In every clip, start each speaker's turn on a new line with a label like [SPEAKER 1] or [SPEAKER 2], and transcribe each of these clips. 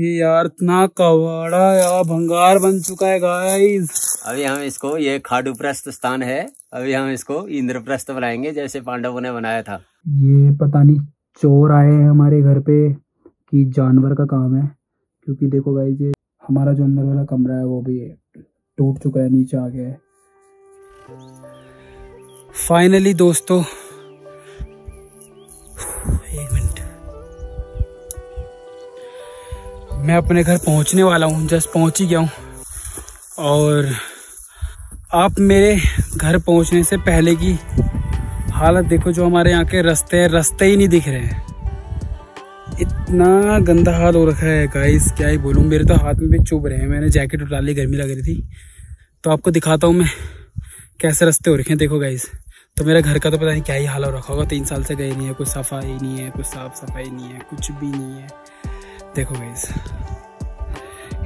[SPEAKER 1] ये यार इतना कवाड़ा या भंगार बन चुका है गाइस
[SPEAKER 2] अभी हम इसको ये खाडू प्रस्थ स्थान है। अभी हम इसको इंद्रप्रस्थ बनाएँगे जैसे पांडवों ने बनाया था।
[SPEAKER 1] ये पता नहीं चोर आए हैं हमारे घर पे कि जानवर का काम है। क्योंकि देखो गाइस ये हमारा जो अंदर वाला कमरा है वो भी टूट चुका है नीचे आ गया है। फाइनली दोस्तों एक मैं अपने घर पहुँचने वाला हूँ, जस्ट पहुँच ही गया हूँ। और आप मेरे घर पहुँचने से पहले की हालत देखो जो हमारे यहाँ के रास्ते हैं, रास्ते ही नहीं दिख रहे हैं। इतना गंदा हाल हो रखा है गाइस क्या ही बोलूँ, मेरे तो हाथ में भी चुभ रहे हैं। मैंने जैकेट उठा ली, गर्मी लग रही थी। तो आपको दिखाता हूँ मैं कैसे रास्ते हो रखे हैं। देखो गाइस तो मेरे घर का तो पता नहीं क्या ही हाल हो रखा होगा। तीन साल से गए नहीं है कुछ सफ़ाई नहीं है कुछ साफ़ सफ़ाई नहीं है, कुछ भी नहीं है। देखो गाइस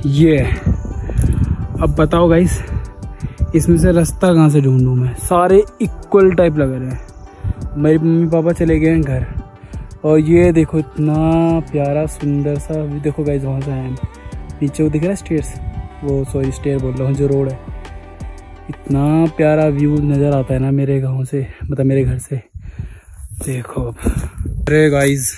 [SPEAKER 1] ये अब बताओ गाइस इसमें से रास्ता कहाँ से ढूंढूं मैं? सारे इक्वल टाइप लग रहे हैं. मेरे मम्मी पापा चले गए हैं घर. और ये देखो इतना प्यारा, सुंदर सा भी देखो गाइज़ वहाँ से आए नीचे वो दिख रहा है स्टेयर्स वो सॉरी स्टेयर बोल रहा हूँ, जो रोड है. इतना प्यारा व्यू नज़र आता है ना मेरे गाँव से मतलब मेरे घर से. देखो अरे गाइज़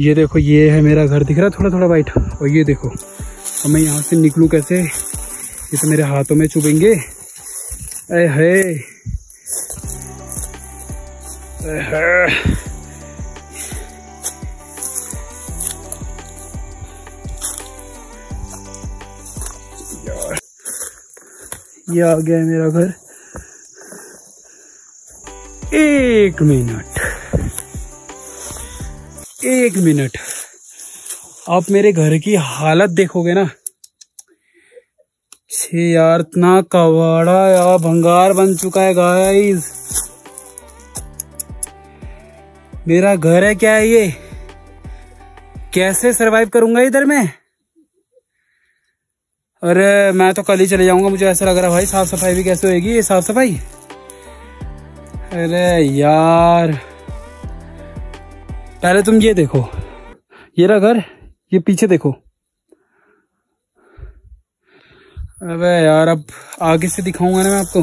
[SPEAKER 1] ये देखो, ये है मेरा घर। दिख रहा है थोड़ा थोड़ा वाइट और ये देखो और मैं यहाँ से निकलूँ कैसे? ये तो मेरे हाथों में चुभेंगे। अरे है। ये आ गया मेरा घर। एक मिनट। एक मिनट। आप मेरे घर की हालत देखोगे ना? छे यार, इतना कवाड़ा या भंगार बन चुका है गाइस मेरा घर है क्या है ये? कैसे सरवाइव करूँगा इधर मैं? अरे, मैं तो कल ही चले जाऊँगा, मुझे ऐसा लग रहा है भाई, साफ़ सफ़ाई भी कैसे होएगी, ये साफ़ सफ़ाई? अरे यार। पहले तुम ये देखो। ये रहा घर, ये पीछे देखो। अबे यार, अब आगे से दिखाऊँगा ना मैं आपको।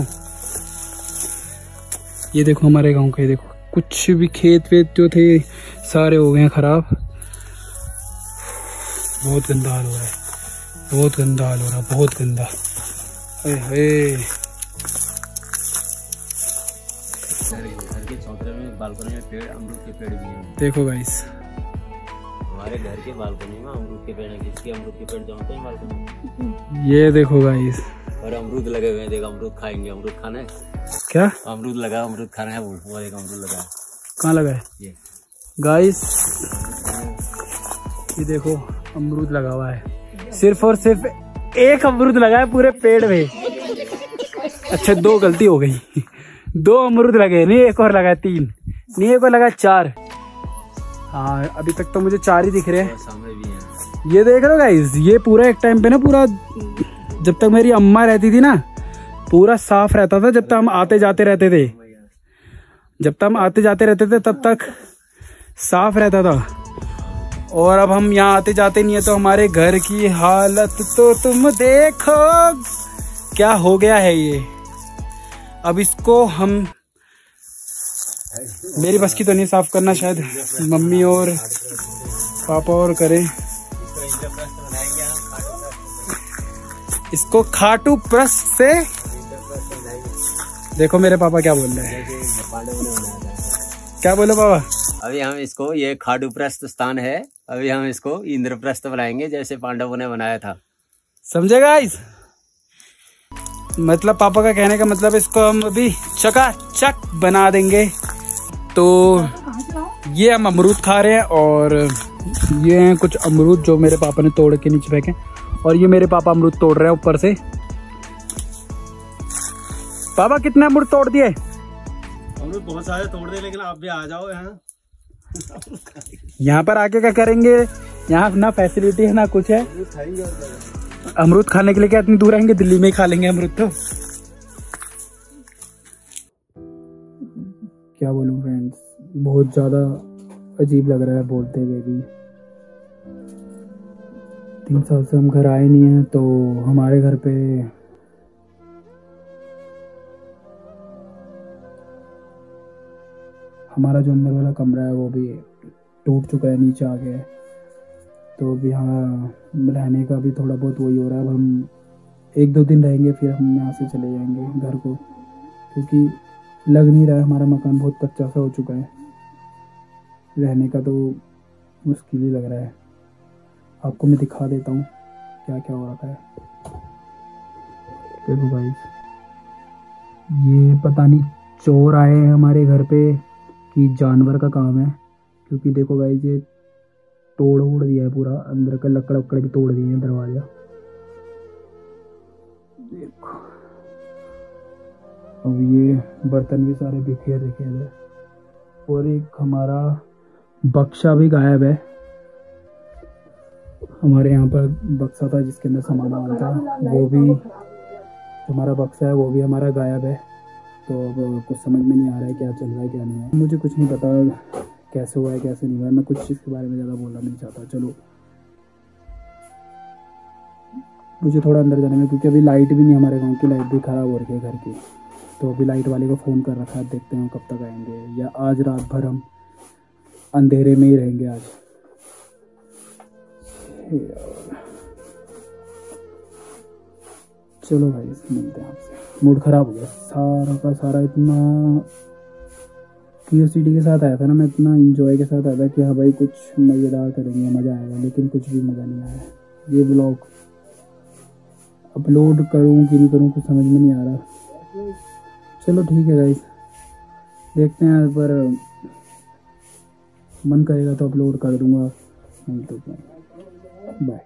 [SPEAKER 1] ये देखो हमारे गाँव का, ये देखो। कुछ भी खेत वेत जो थे, सारे हो गए हैं खराब। बहुत गंदा हाल हो रहा है। बहुत गंदा हाल हो रहा है, बहुत गंदा। अरे
[SPEAKER 2] बालकनी में पेड़ अमरूद के पेड़ भी हैं।
[SPEAKER 1] देखो गाइस
[SPEAKER 2] हमारे घर के बालकनी में अमरूद के पेड़ हैं। किसके अमरूद के पेड़ जानते हैं बालकनी
[SPEAKER 1] ये देखो गाइस
[SPEAKER 2] और अमरूद लगे हुए हैं। देख अमरूद खाएँगे। अमरूद खाना है?
[SPEAKER 1] क्या?
[SPEAKER 2] अमरूद लगा अमरूद खाना है। बोल वो एक अमरूद लगा। है
[SPEAKER 1] कहाँ लगा है?
[SPEAKER 2] ये।
[SPEAKER 1] गाइस ये देखो अमरूद लगा हुआ है। सिर्फ़ और सिर्फ़ एक अमरूद लगा है पूरे पेड़ में। अच्छा दो गलती हो गई। दो अमरूद लगे नहीं एक और लगा है तीन। नहीं एक और लगा चार। हाँ अभी तक तो मुझे चार ही दिख रहे हैं। ये देख रहे हो गाइस ये पूरा एक टाइम पे ना पूरा जब तक मेरी अम्मा रहती थी ना पूरा साफ़ रहता था जब तक हम आते जाते रहते थे। जब तक हम आते जाते रहते थे तब तक साफ़ रहता था। और अब हम यहाँ आते जाते नहीं है तो हमारे घर की हालत तो तुम देखो। क्या हो गया है ये? अब इसको हम मेरी बस की तो नहीं साफ़ करना शायद मम्मी और पापा और करें। इसको खाटू प्रस से देखो मेरे पापा क्या बोल रहे हैं। क्या बोले पापा?
[SPEAKER 2] अभी हम इसको ये खाडू प्रस्थ स्थान है। अभी हम इसको इंद्रप्रस्थ बनाएँगे जैसे पांडवों ने बनाया था।
[SPEAKER 1] समझे गाइस मतलब पापा का कहने का मतलब इसको हम अभी चका चक बना देंगे। तो ये हम अमरूद खा रहे हैं और ये हैं कुछ अमरूद जो मेरे पापा ने तोड़ के नीचे फेंके और ये मेरे पापा अमरूद तोड़ रहे हैं ऊपर से। पापा कितने अमरूद तोड़ दिए?
[SPEAKER 3] अमरूद बहुत सारे तोड़ दिए लेकिन आप भी आ जाओ यहाँ।
[SPEAKER 1] यहाँ पर आके क्या करेंगे? यहाँ ना फैसिलिटी है ना कुछ है। अमरूद खाने के लिए क्या इतनी दूर आएँगे? दिल्ली में ही खा लेंगे अमरूद तो। क्या बोलूँ फ्रेंड्स बहुत ज़्यादा अजीब लग रहा है बोलते हुए भी। तीन साल से हम घर आए नहीं हैं तो हमारे घर पे हमारा जो अंदर वाला कमरा है, वो भी टूट चुका है, नीचे आ गया तो अब यहाँ रहने का भी थोड़ा बहुत वही हो रहा है। अब हम एक दो दिन रहेंगे, फिर हम यहाँ से चले जाएँगे घर को, क्योंकि लग नहीं रहा है, हमारा मकान बहुत कच्चा सा हो चुका है। रहने का तो मुश्किल ही लग रहा है। आपको मैं दिखा देता हूँ क्या क्या हो रखा है। देखो भाई, ये पता नहीं चोर आए हैं हमारे घर पे कि जानवर का काम है, क्योंकि देखो भाई ये तोड़ उड़ दिया है पूरा, अंदर का लकड़ उकड़ भी तोड़ दिए हैं दरवाज़ा। देखो। अब ये बर्तन भी सारे बिखेर रखे हैं। और एक हमारा बक्सा भी गायब है। हमारे यहाँ पर बक्सा था जिसके अंदर सामान वामान था। वो भी हमारा बक्सा है, वो भी हमारा गायब है। तो अब कुछ समझ में नहीं आ रहा है क्या चल रहा है, क्या नहीं है। मुझे कुछ नहीं पता कैसे हुआ है, कैसे नहीं हुआ है। मैं कुछ चीज़ के बारे में ज़्यादा बोलना नहीं चाहता। चलो। मुझे थोड़ा अंदर जाने में, क्योंकि अभी लाइट भी नहीं हमारे गाँव की लाइट भी ख़राब हो रही है घर की। तो अभी लाइट वाले को फ़ोन कर रखा है, देखते हैं कब तक आएँगे। या आज रात भर हम अंधेरे में ही रहेंगे आज। चलो भाई, मिलते हैं आपसे। मूड ख़राब हो गया। सारा का सारा इतना क्यूरियोसिटी के साथ आया था ना, मैं इतना इंजॉय के साथ आया था कि हाँ भाई, कुछ मज़ेदार करेंगे, मज़ा आएगा, लेकिन कुछ भी मज़ा नहीं आया। ये ब्लॉग अपलोड करूँ कि नहीं करूँ, कुछ समझ में नहीं आ रहा। चलो ठीक है गाइस देखते हैं पर मन करेगा तो अपलोड कर दूँगा. नहीं तो बाय